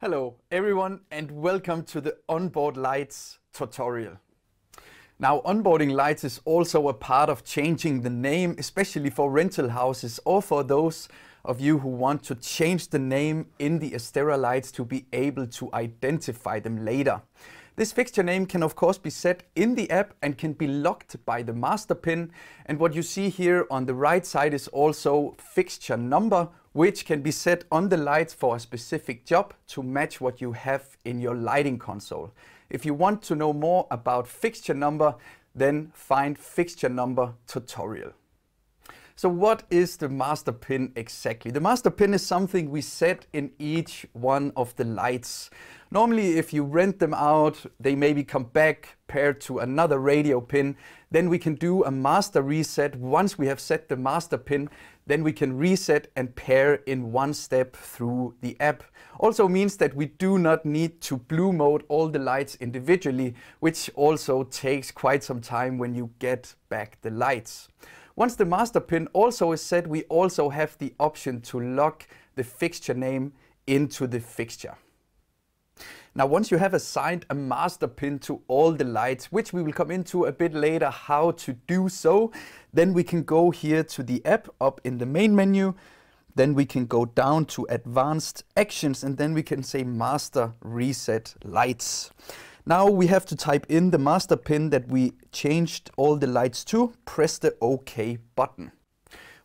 Hello everyone and welcome to the onboard lights tutorial. Now onboarding lights is also a part of changing the name especially for rental houses or for those of you who want to change the name in the Astera lights to be able to identify them later. This fixture name can of course be set in the app and can be locked by the master pin. And what you see here on the right side is also fixture number which can be set on the lights for a specific job to match what you have in your lighting console. If you want to know more about fixture number, then find fixture number tutorial. So what is the master pin exactly? The master pin is something we set in each one of the lights. Normally, if you rent them out, they maybe come back paired to another radio pin. Then we can do a master reset. Once we have set the master pin, then we can reset and pair in one step through the app. Also means that we do not need to blue mode all the lights individually, which also takes quite some time when you get back the lights. Once the master pin also is set, we also have the option to lock the fixture name into the fixture. Now, once you have assigned a master pin to all the lights, which we will come into a bit later how to do so, then we can go here to the app up in the main menu. Then we can go down to advanced actions and then we can say master reset lights. Now we have to type in the master pin that we changed all the lights to, press the OK button.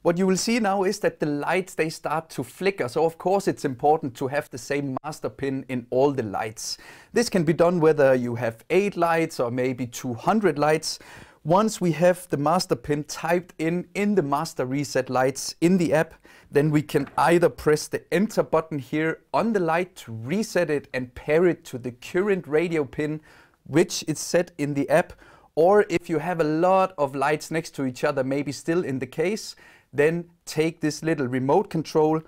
What you will see now is that the lights, they start to flicker. So of course it's important to have the same master pin in all the lights. This can be done whether you have 8 lights or maybe 200 lights. Once we have the master pin typed in in the master reset lights in the app, then we can either press the enter button here on the light to reset it and pair it to the current radio pin, which is set in the app. Or if you have a lot of lights next to each other, maybe still in the case, then take this little remote control,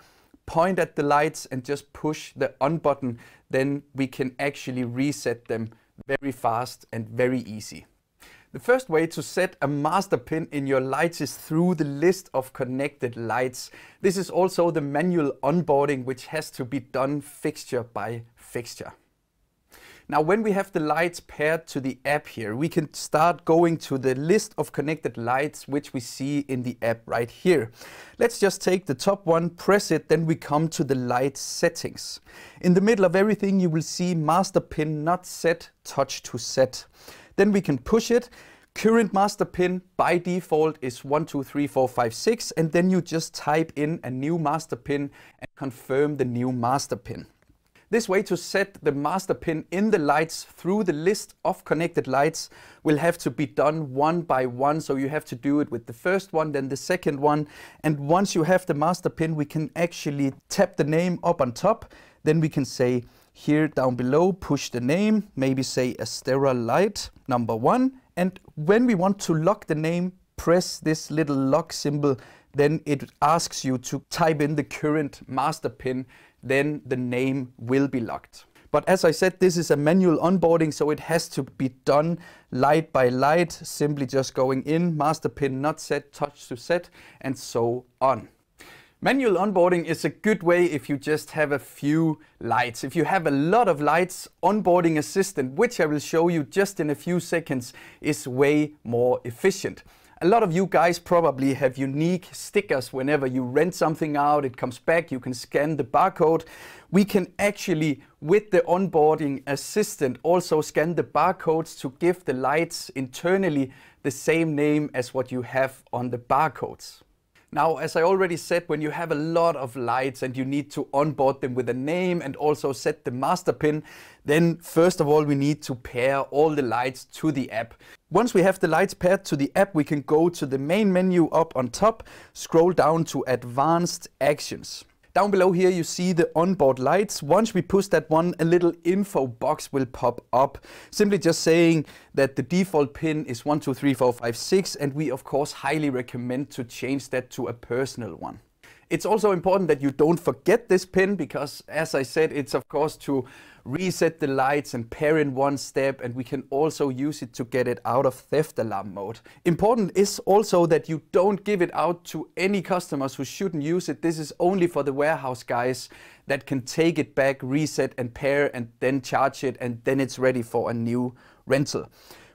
point at the lights and just push the on button. Then we can actually reset them very fast and very easy. The first way to set a master pin in your lights is through the list of connected lights. This is also the manual onboarding which has to be done fixture by fixture. Now, when we have the lights paired to the app here, we can start going to the list of connected lights, which we see in the app right here. Let's just take the top one, press it, then we come to the light settings. In the middle of everything, you will see master pin not set, touch to set. Then we can push it. Current master pin by default is 123456 and then you just type in a new master pin and confirm the new master pin. This way to set the master pin in the lights through the list of connected lights will have to be done one by one. So you have to do it with the first one, then the second one. And once you have the master pin, we can actually tap the name up on top. Then we can say here down below, push the name, maybe say Astera Light number one. And when we want to lock the name, press this little lock symbol then it asks you to type in the current master pin then the name will be locked. But as I said, this is a manual onboarding, so it has to be done light by light, simply just going in, master pin not set, touch to set, and so on. Manual onboarding is a good way if you just have a few lights. If you have a lot of lights, onboarding assistant, which I will show you just in a few seconds, is way more efficient. A lot of you guys probably have unique stickers whenever you rent something out, it comes back, you can scan the barcode. We can actually, with the onboarding assistant, also scan the barcodes to give the lights internally the same name as what you have on the barcodes. Now, as I already said, when you have a lot of lights and you need to onboard them with a name and also set the master pin, then first of all, we need to pair all the lights to the app. Once we have the lights paired to the app, we can go to the main menu up on top, scroll down to advanced actions. Down below here you see the onboard lights. Once we push that one, a little info box will pop up. Simply just saying that the default pin is 123456 and we of course highly recommend to change that to a personal one. It's also important that you don't forget this pin because as I said, it's of course to reset the lights and pair in one step and we can also use it to get it out of theft alarm mode. Important is also that you don't give it out to any customers who shouldn't use it. This is only for the warehouse guys that can take it back, reset and pair and then charge it and then it's ready for a new rental.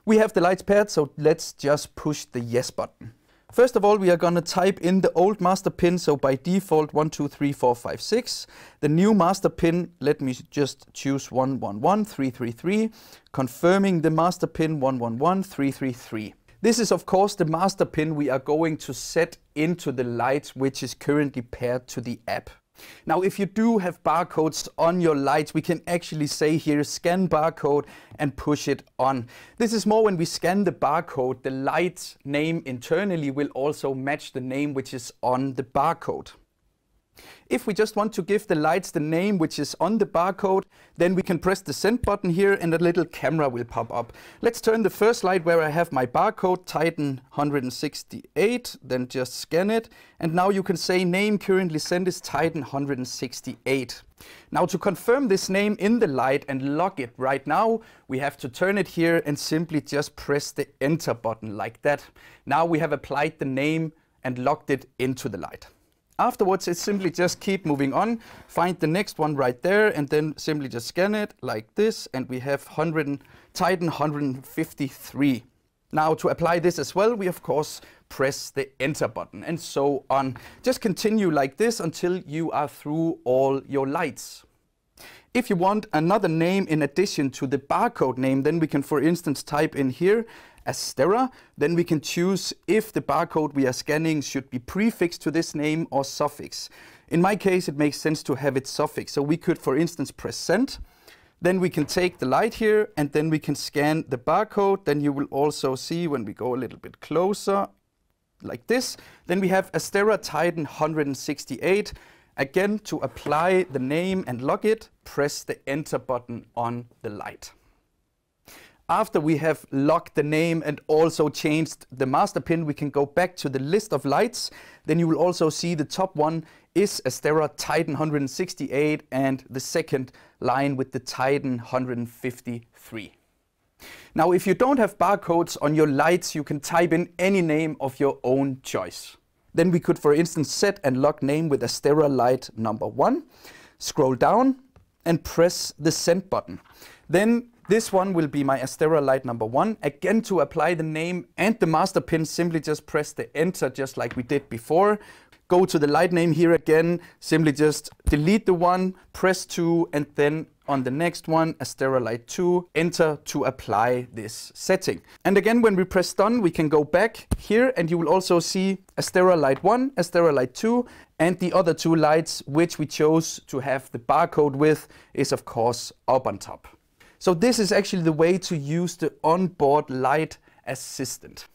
We have the lights paired so let's just push the yes button. First of all, we are going to type in the old master pin. So by default, 123456. The new master pin, let me just choose 111333, confirming the master pin 111333. This is of course the master pin we are going to set into the light which is currently paired to the app. Now, if you do have barcodes on your lights, we can actually say here, scan barcode and push it on. This is more when we scan the barcode, the light name internally will also match the name which is on the barcode. If we just want to give the lights the name which is on the barcode, then we can press the send button here and a little camera will pop up. Let's turn the first light where I have my barcode, Titan 168, then just scan it. And now you can say name currently sent is Titan 168. Now to confirm this name in the light and lock it right now, we have to turn it here and simply just press the enter button like that. Now we have applied the name and locked it into the light. Afterwards, it's simply just keep moving on, find the next one right there, and then simply just scan it like this, and we have 100, Titan 153. Now to apply this as well, we of course press the enter button and so on. Just continue like this until you are through all your lights. If you want another name in addition to the barcode name, then we can for instance type in here Astera, then we can choose if the barcode we are scanning should be prefixed to this name or suffix. In my case, it makes sense to have it suffix. So we could, for instance, press send. Then we can take the light here and then we can scan the barcode. Then you will also see when we go a little bit closer, like this. Then we have Astera Titan 168. Again, to apply the name and lock it, press the enter button on the light. After we have locked the name and also changed the master pin, we can go back to the list of lights. Then you will also see the top one is Astera Titan 168 and the second line with the Titan 153. Now, if you don't have barcodes on your lights, you can type in any name of your own choice. Then we could, for instance, set and lock name with Astera light number one, scroll down and press the send button. Then this one will be my Astera light number one. Again, to apply the name and the master pin, simply just press the enter just like we did before. Go to the light name here again, simply just delete the one, press two, and then on the next one, Astera Light 2, enter to apply this setting. And again, when we press done, we can go back here and you will also see Astera Light 1, Astera Light 2, and the other two lights which we chose to have the barcode with is of course up on top. So this is actually the way to use the onboard light assistant.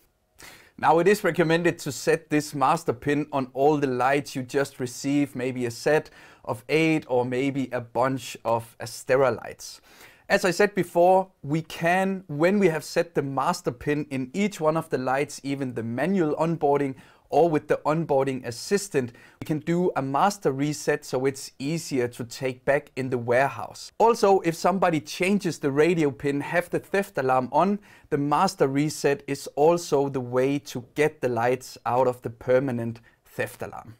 Now it is recommended to set this master pin on all the lights you just received, maybe a set of eight or maybe a bunch of Astera lights. As I said before, we can, when we have set the master pin in each one of the lights, even the manual onboarding or with the onboarding assistant, we can do a master reset so it's easier to take back in the warehouse. Also, if somebody changes the radio pin, have the theft alarm on, the master reset is also the way to get the lights out of the permanent theft alarm.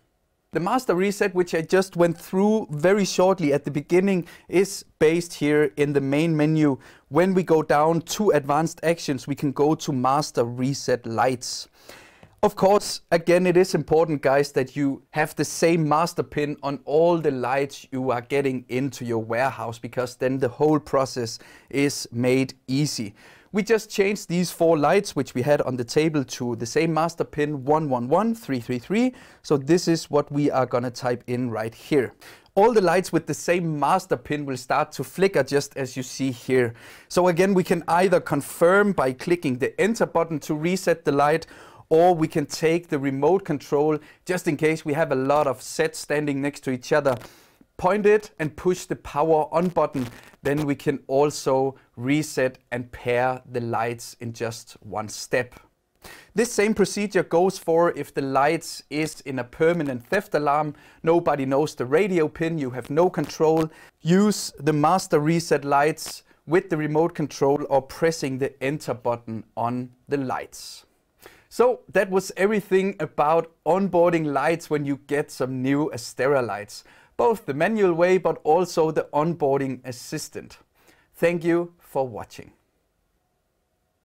The master reset, which I just went through very shortly at the beginning, is based here in the main menu. When we go down to advanced actions, we can go to master reset lights. Of course, again, it is important, guys, that you have the same master pin on all the lights you are getting into your warehouse because then the whole process is made easy. We just changed these four lights, which we had on the table to the same master pin 111333. So this is what we are gonna type in right here. All the lights with the same master pin will start to flicker just as you see here. So again, we can either confirm by clicking the enter button to reset the light or we can take the remote control just in case we have a lot of sets standing next to each other. Point it and push the power on button. Then we can also reset and pair the lights in just one step. This same procedure goes for if the lights is in a permanent theft alarm, nobody knows the radio pin, you have no control. Use the master reset lights with the remote control or pressing the enter button on the lights. So that was everything about onboarding lights when you get some new Astera lights, both the manual way but also the onboarding assistant. Thank you for watching.